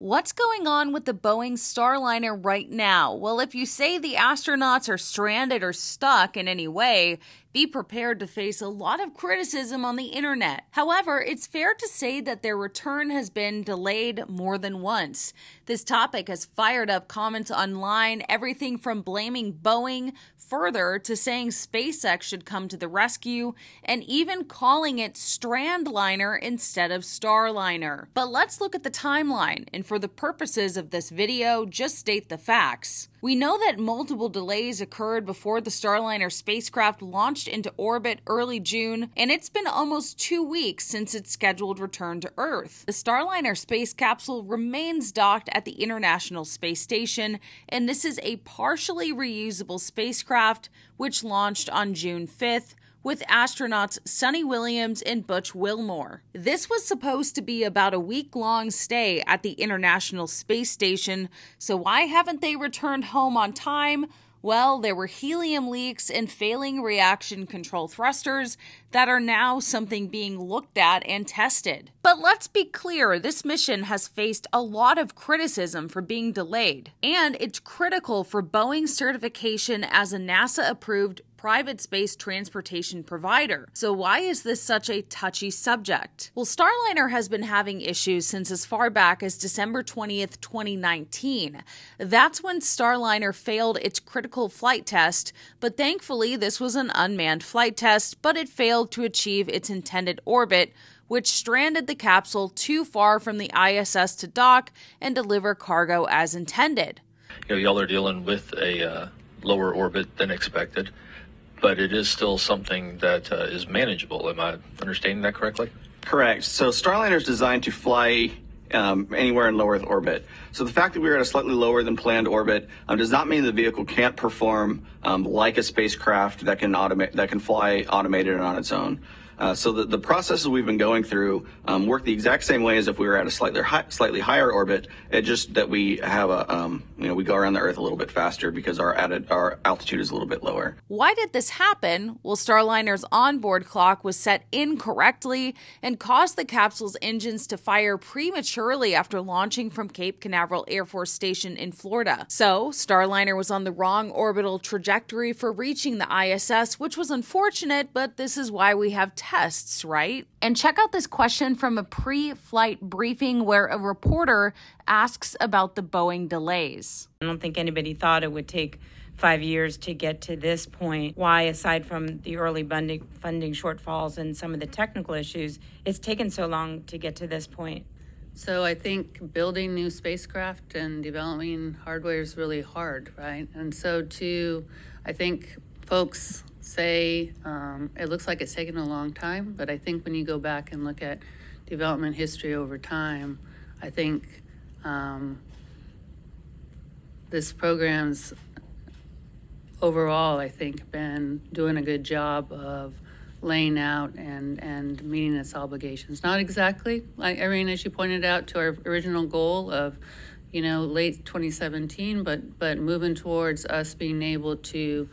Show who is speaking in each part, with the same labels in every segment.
Speaker 1: What's going on with the Boeing Starliner right now? Well, if you say the astronauts are stranded or stuck in any way, be prepared to face a lot of criticism on the internet. However, it's fair to say that their return has been delayed more than once. This topic has fired up comments online, everything from blaming Boeing further to saying SpaceX should come to the rescue, and even calling it Strandliner instead of Starliner. But let's look at the timeline, and for the purposes of this video, just state the facts. We know that multiple delays occurred before the Starliner spacecraft launched into orbit early June, and it's been almost two weeks since its scheduled return to Earth. The Starliner space capsule remains docked at the International Space Station, and this is a partially reusable spacecraft which launched on June 5th with astronauts Suni Williams and Butch Wilmore. This was supposed to be about a week long stay at the International Space Station, so why haven't they returned home on time? Well, there were helium leaks and failing reaction control thrusters that are now something being looked at and tested. But let's be clear this mission has faced a lot of criticism for being delayed, and it's critical for Boeing's certification as a NASA approved private space transportation provider. So, why is this such a touchy subject? Well, Starliner has been having issues since as far back as December 20th, 2019. That's when Starliner failed its critical flight test, but thankfully, this was an unmanned flight test, but it failed to achieve its intended orbit which stranded the capsule too far from the ISS to dock and deliver cargo as intended.
Speaker 2: You know, y'all are dealing with a uh, lower orbit than expected but it is still something that uh, is manageable. Am I understanding that correctly?
Speaker 3: Correct. So Starliner is designed to fly um, anywhere in low Earth orbit. So the fact that we are at a slightly lower than planned orbit um, does not mean the vehicle can't perform um, like a spacecraft that can automate that can fly automated and on its own. Uh, so the, the processes we've been going through um, work the exact same way as if we were at a slightly high, slightly higher orbit. It just that we have a um, you know we go around the Earth a little bit faster because our added our altitude is a little bit lower.
Speaker 1: Why did this happen? Well, Starliner's onboard clock was set incorrectly and caused the capsule's engines to fire prematurely after launching from Cape Canaveral Air Force Station in Florida. So Starliner was on the wrong orbital trajectory for reaching the ISS, which was unfortunate, but this is why we have tests, right? And check out this question from a pre flight briefing where a reporter asks about the Boeing delays.
Speaker 4: I don't think anybody thought it would take five years to get to this point. Why, aside from the early funding, funding shortfalls and some of the technical issues, it's taken so long to get to this point?
Speaker 5: So I think building new spacecraft and developing hardware is really hard, right? And so to, I think folks say um, it looks like it's taken a long time, but I think when you go back and look at development history over time, I think um, this program's overall, I think, been doing a good job of laying out and, and meeting its obligations. Not exactly, like Irene, as you pointed out, to our original goal of, you know, late 2017, but but moving towards us being able to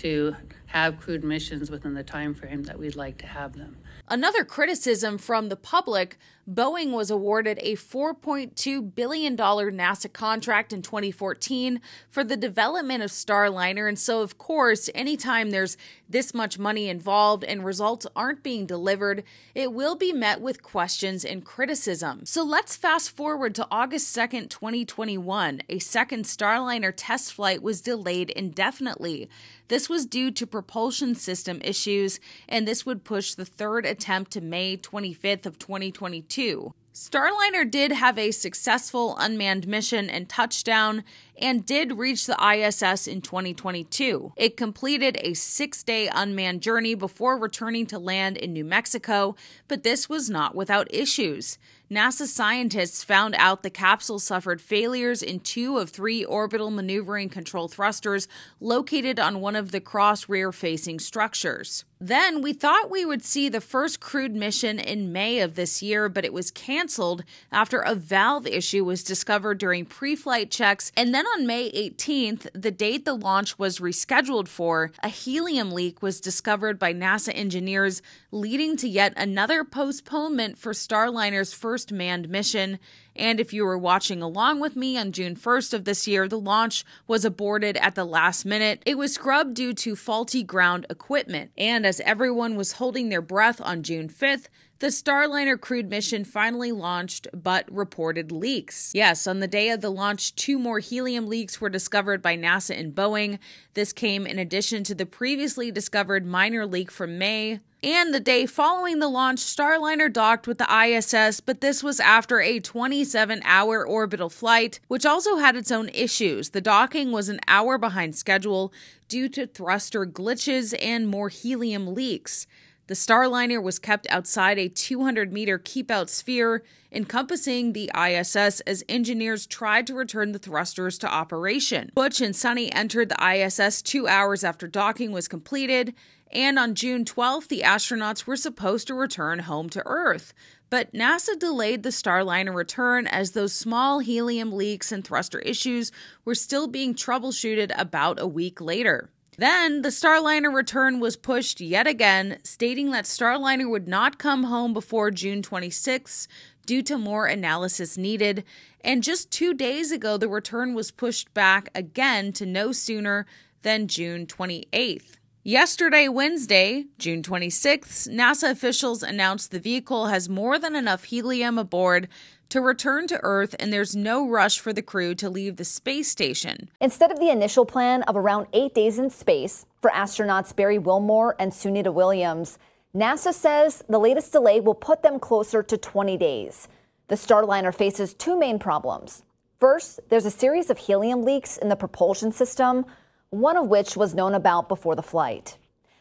Speaker 5: to have crewed missions within the time frame that we'd like to have them.
Speaker 1: Another criticism from the public Boeing was awarded a $4.2 billion NASA contract in 2014 for the development of Starliner. And so, of course, anytime there's this much money involved and results aren't being delivered, it will be met with questions and criticism. So let's fast forward to August 2nd, 2021. A second Starliner test flight was delayed indefinitely. This was due to propulsion system issues, and this would push the third attempt to May 25th of 2022 2. Starliner did have a successful unmanned mission and touchdown and did reach the ISS in 2022. It completed a six day unmanned journey before returning to land in New Mexico, but this was not without issues. NASA scientists found out the capsule suffered failures in two of three orbital maneuvering control thrusters located on one of the cross rear facing structures. Then we thought we would see the first crewed mission in May of this year, but it was canceled after a valve issue was discovered during pre flight checks. And then on May 18th, the date the launch was rescheduled for, a helium leak was discovered by NASA engineers, leading to yet another postponement for Starliner's first manned mission And if you were watching along with me on June 1st of this year, the launch was aborted at the last minute. It was scrubbed due to faulty ground equipment. And as everyone was holding their breath on June 5th, the Starliner crewed mission finally launched, but reported leaks. Yes, on the day of the launch, two more helium leaks were discovered by NASA and Boeing. This came in addition to the previously discovered minor leak from May. And the day following the launch, Starliner docked with the ISS, but this was after a 27 hour orbital flight, which also had its own issues. The docking was an hour behind schedule due to thruster glitches and more helium leaks. The Starliner was kept outside a 200 meter keep out sphere encompassing the ISS as engineers tried to return the thrusters to operation. Butch and Suni entered the ISS two hours after docking was completed, and on June 12th, the astronauts were supposed to return home to Earth. But NASA delayed the Starliner return as those small helium leaks and thruster issues were still being troubleshooted about a week later. Then the Starliner return was pushed yet again, stating that Starliner would not come home before June 26 due to more analysis needed. And just two days ago, the return was pushed back again to no sooner than June 28th. Yesterday, Wednesday, June 26th, NASA officials announced the vehicle has more than enough helium aboard to return to Earth, and there's no rush for the crew to leave the space station.
Speaker 6: Instead of the initial plan of around eight days in space for astronauts Barry Wilmore and Sunita Williams, NASA says the latest delay will put them closer to 20 days. The Starliner faces two main problems. First, there's a series of helium leaks in the propulsion system, one of which was known about before the flight.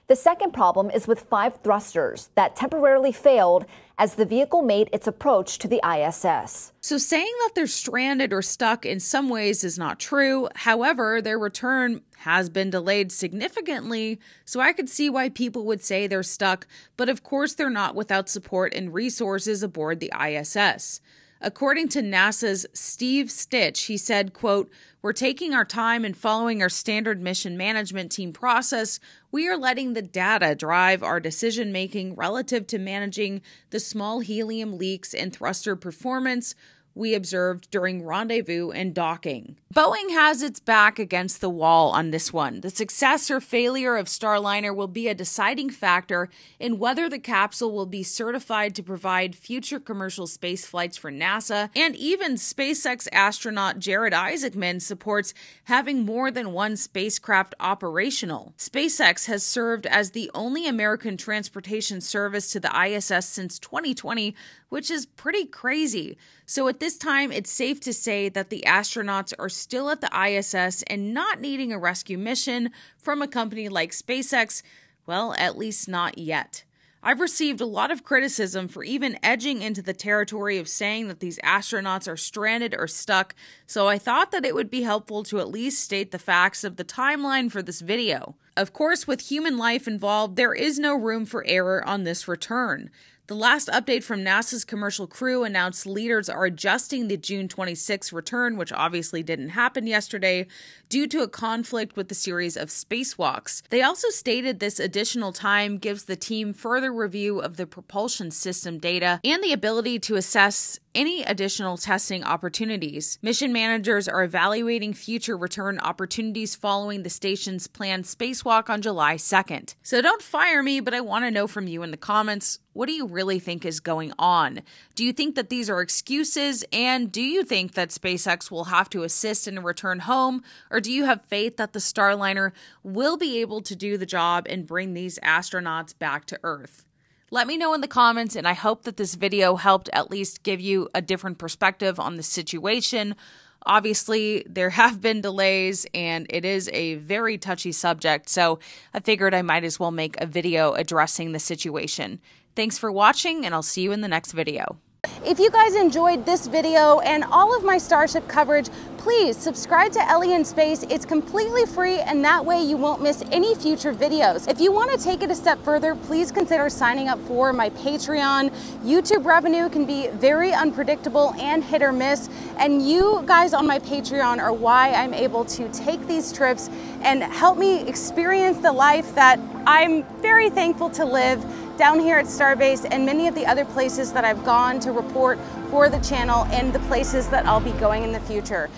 Speaker 6: The second problem is with five thrusters that temporarily failed as the vehicle made its approach to the ISS.
Speaker 1: So, saying that they're stranded or stuck in some ways is not true. However, their return has been delayed significantly, so I could see why people would say they're stuck, but of course, they're not without support and resources aboard the ISS. According to NASA's Steve Stich, he said, quote, "We're taking our time and following our standard mission management team process. We are letting the data drive our decision making relative to managing the small helium leaks and thruster performance." We observed during rendezvous and docking. Boeing has its back against the wall on this one. The success or failure of Starliner will be a deciding factor in whether the capsule will be certified to provide future commercial space flights for NASA, and even SpaceX astronaut Jared Isaacman supports having more than one spacecraft operational. SpaceX has served as the only American transportation service to the ISS since 2020, which is pretty crazy. So this time, it's safe to say that the astronauts are still at the ISS and not needing a rescue mission from a company like SpaceX. Well, at least not yet. I've received a lot of criticism for even edging into the territory of saying that these astronauts are stranded or stuck, so I thought that it would be helpful to at least state the facts of the timeline for this video. Of course, with human life involved, there is no room for error on this return. The last update from NASA's commercial crew announced leaders are adjusting the June 26 return, which obviously didn't happen yesterday, due to a conflict with the series of spacewalks. They also stated this additional time gives the team further review of the propulsion system data and the ability to assess any additional testing opportunities. Mission managers are evaluating future return opportunities following the station's planned spacewalk on July 2nd. So don't fire me, but I want to know from you in the comments what do you really think is going on? Do you think that these are excuses? And do you think that SpaceX will have to assist in a return home? Or do you have faith that the Starliner will be able to do the job and bring these astronauts back to Earth? Let me know in the comments, and I hope that this video helped at least give you a different perspective on the situation. Obviously, there have been delays, and it is a very touchy subject, so I figured I might as well make a video addressing the situation. Thanks for watching, and I'll see you in the next video.
Speaker 7: If you guys enjoyed this video and all of my Starship coverage, please subscribe to Ellie in Space. It's completely free and that way you won't miss any future videos. If you want to take it a step further, please consider signing up for my Patreon. YouTube revenue can be very unpredictable and hit or miss. And you guys on my Patreon are why I'm able to take these trips and help me experience the life that I'm very thankful to live down here at Starbase and many of the other places that I've gone to report for the channel and the places that I'll be going in the future.